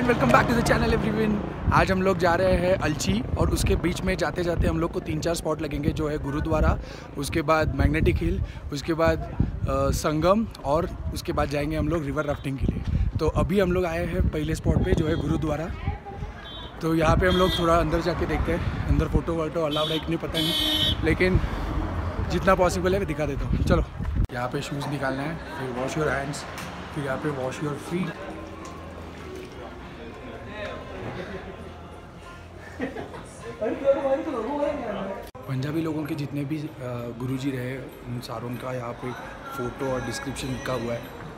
Welcome back to the channel everyone आज हम लोग जा रहे हैं अलची और उसके बीच में जाते जाते हम लोग को तीन चार स्पॉट लगेंगे जो है गुरुद्वारा उसके बाद मैग्नेटिक हिल उसके बाद अ, संगम और उसके बाद जाएँगे हम लोग रिवर राफ्टिंग के लिए। तो अभी हम लोग आए हैं पहले स्पॉट पे जो है गुरुद्वारा। तो यहाँ पे हम लोग थोड़ा अंदर जाके देखते हैं। अंदर फ़ोटो वोटो अलाउड है नहीं पता नहीं। लेकिन जितना पॉसिबल है मैं दिखा देता हूँ। चलो यहाँ पे शूज़ निकालना है फिर वॉश योर हैंड्स फिर यहाँ पे वॉश योर फीट पंजाबी लोगों के जितने भी गुरुजी रहे, उन सारों का यहाँ पे फ़ोटो और डिस्क्रिप्शन लिखा हुआ है।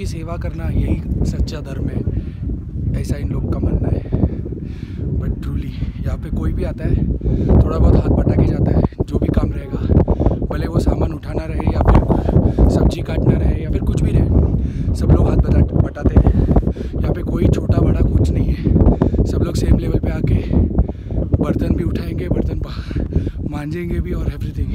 की सेवा करना यही सच्चा धर्म है। ऐसा इन लोग का मानना है। बट ट्रूली यहाँ पे कोई भी आता है, थोड़ा बहुत हाथ बटा के जाता है, जो भी काम रहेगा, भले वो सामान उठाना रहे या फिर सब्ज़ी काटना रहे या फिर कुछ भी रहे, सब लोग हाथ बटा बटाते हैं। यहाँ पे कोई छोटा बड़ा कुछ नहीं है। सब लोग सेम लेवल पे आके बर्तन भी उठाएँगे, बर्तन मांजेंगे भी और एवरीथिंग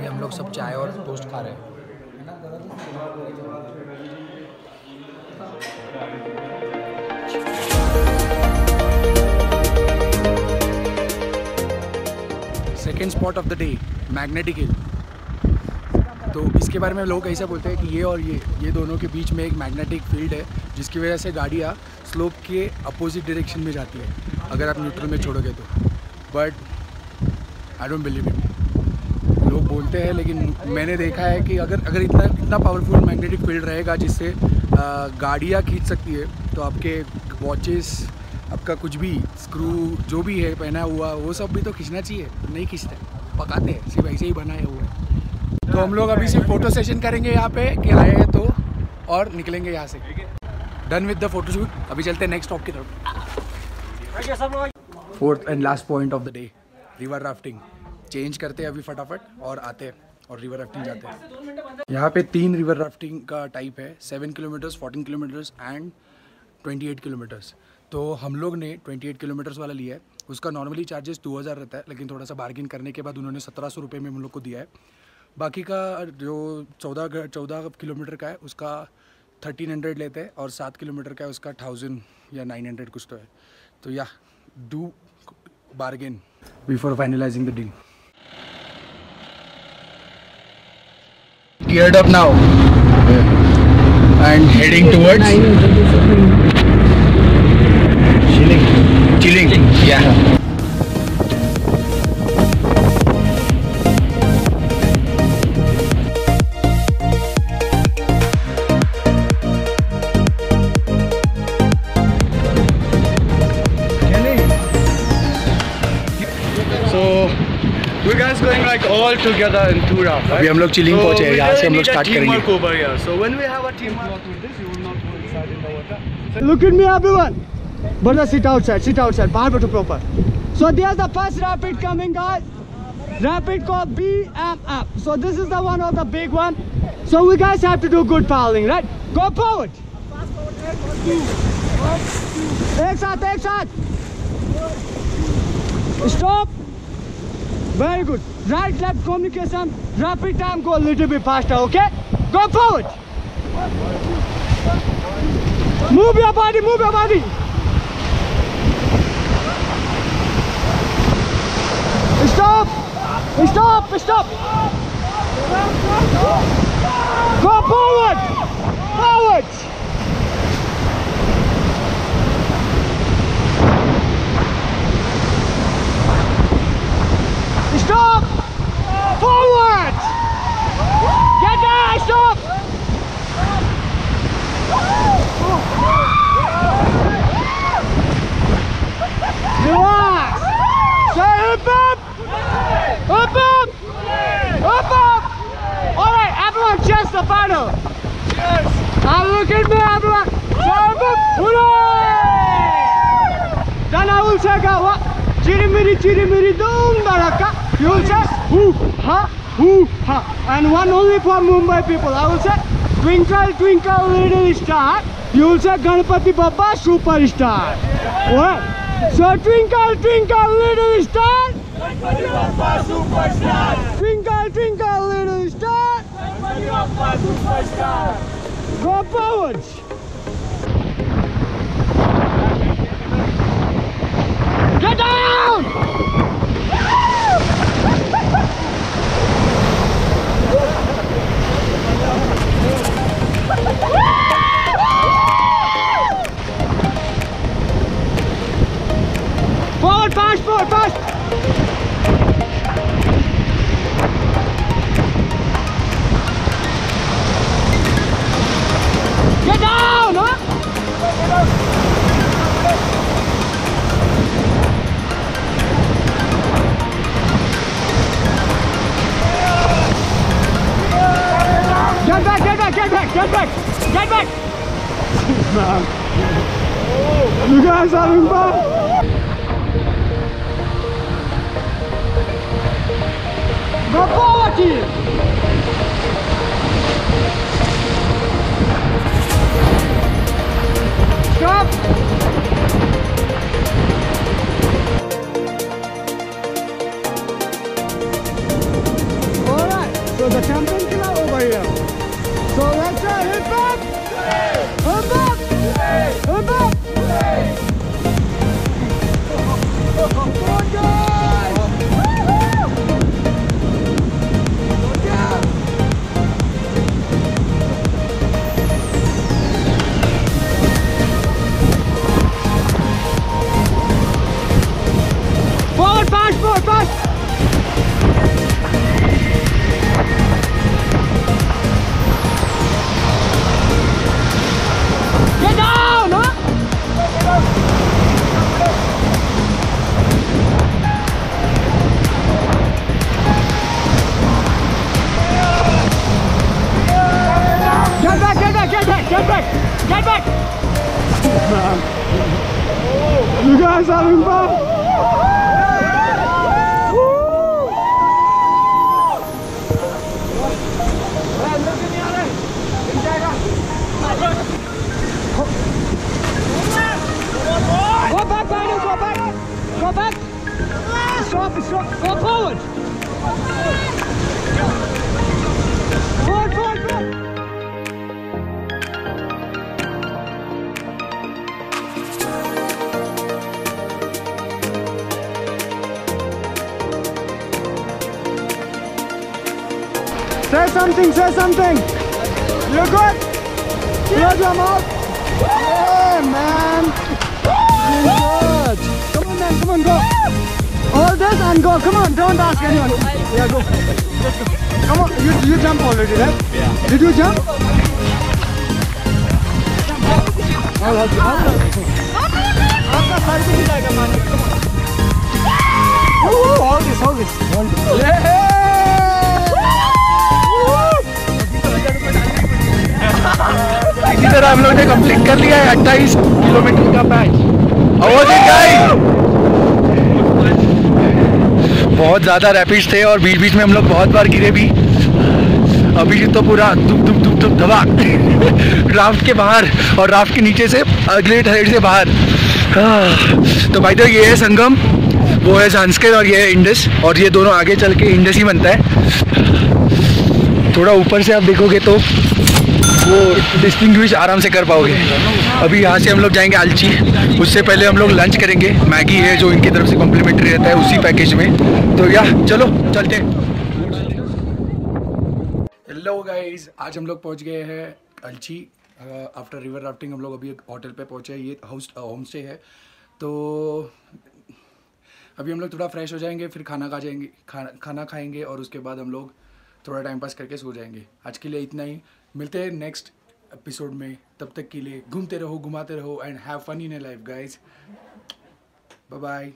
अभी हम लोग सब चाय और टोस्ट खा रहे हैं। Second spot of the day magnetic hill तो इसके बारे में लोग ऐसा बोलते हैं कि ये और ये ये दोनों के बीच में एक मैग्नेटिक फ़ील्ड है, जिसकी वजह से गाड़ियाँ स्लोप के अपोजिट डायरेक्शन में जाती है, अगर आप न्यूट्रल में छोड़ोगे तो। But I don't believe it बोलते हैं लेकिन मैंने देखा है कि अगर अगर इतना इतना पावरफुल मैग्नेटिक फ़ील्ड रहेगा जिससे गाड़ियाँ खींच सकती है तो आपके वॉचेस आपका कुछ भी स्क्रू जो भी है पहना हुआ वो सब भी तो खींचना चाहिए नहीं खींचते पकाते हैं सिर्फ़ ऐसे ही बनाए हुए हैं। तो हम लोग अभी सिर्फ़ फ़ोटो सेशन करेंगे यहाँ पे कि आए हैं तो और निकलेंगे यहाँ से। Done with the photo shoot अभी चलते हैं नेक्स्ट स्टॉप की तरफ़। Fourth and last point of the day river rafting change करते हैं अभी फटाफट और आते हैं और रिवर राफ्टिंग जाते हैं। यहाँ पे तीन रिवर राफ्टिंग का टाइप है seven kilometres fourteen kilometres and twenty eight kilometres तो हम लोग ने ट्वेंटी एट किलोमीटर्स वाला लिया है। उसका नॉर्मली चार्जेस टू हज़ार रहता है लेकिन थोड़ा सा बार्गिन करने के बाद उन्होंने सत्रह सौ रुपये में हम लोग को दिया है। बाकी का जो चौदह चौदह किलोमीटर का है उसका थर्टीन हंड्रेड लेते हैं और सात किलोमीटर का है उसका थाउज़ेंड या नाइन हंड्रेड कुछ तो है। तो या do bargain before finalising the deal geared up now. And heading towards together in two rounds, right? अभी हम लोग chilling So पहुँचे हैं, यहाँ से हम लोग teamwork करेंगे। over here. So when we have a teamwork with this, you will not go inside in the water. So Look at me, everyone. Brother, sit outside, sit outside. Bahar बैठो proper. So there's the first rapid coming, guys. Rapid called BMF. So this is the one of the big one. So we guys have to do good paddling, right? Go forward. एक साथ एक साथ Stop. Very good. Right, left communication. Rapid time go a little bit faster, okay? Go forward. Move your body, move your body. Stop! Stop! Stop! Go forward! Stop! Forward! Get there! Stop! The paddle. Cheers. And look at me, everyone. Hooray! Then I will say, go, what? Chirimiri, chirimiri, doom, baraka. You will say, hoo, ha, hoo, ha. And one only for Mumbai people. I will say, twinkle, twinkle, little star. You will say, Ganpati Bappa, superstar. What? So twinkle, twinkle, little star. Twinkle, twinkle, little star. Go forward. Get down! man. You guys having fun? Работаем! Стоп! Alright, so the camping club over here. So let's uh, hit back! Imba! Say something, say something! You good? Close your mouth! Yeah, man! Good! Come on, man, come on, go! All this and go, come on, don't ask anyone. Yeah, go. Let's go. Come on, you, you jump already, right? Yeah. Did you jump? I'll help you. I'll help you. आपका sir भी जाएगा मान all this all this all this yeah हम लोग ने complete कर लिया है 28 किलोमीटर का पैच और बहुत ज़्यादा रैपिड्स थे और बीच बीच में हम लोग बहुत बार गिरे भी। अभी तो पूरा दुब दुब दुब दुब दबा राफ्ट के बाहर और राफ्ट के नीचे से अगले साइड से बाहर। तो भाई तो ये है संगम, वो है संस्कृत और ये है इंडस और ये दोनों आगे चल के इंडस ही बनता है। थोड़ा ऊपर से आप देखोगे तो वो डिस्टिंग्विश आराम से कर पाओगे। अभी यहाँ से हम लोग जाएँगे आलची उससे पहले हम लोग लंच करेंगे। मैगी है जो इनकी तरफ़ से कॉम्प्लीमेंट्री रहता है उसी पैकेज में। तो या, चलो, चलते हेलो गाइस आज हम लोग पहुँच गए हैं अलची। आफ्टर रिवर राफ्टिंग हम लोग अभी एक होटल पे पहुँचे ये हाउस होम स्टे है। तो अभी हम लोग थोड़ा फ्रेश हो जाएँगे, फिर खाना खा जाएँगे खाना खाएँगे और उसके बाद हम लोग थोड़ा टाइम पास करके सो जाएँगे। आज के लिए इतना ही। मिलते हैं नेक्स्ट एपिसोड में। तब तक के लिए घूमते रहो, घुमाते रहो and have fun in a life guys bye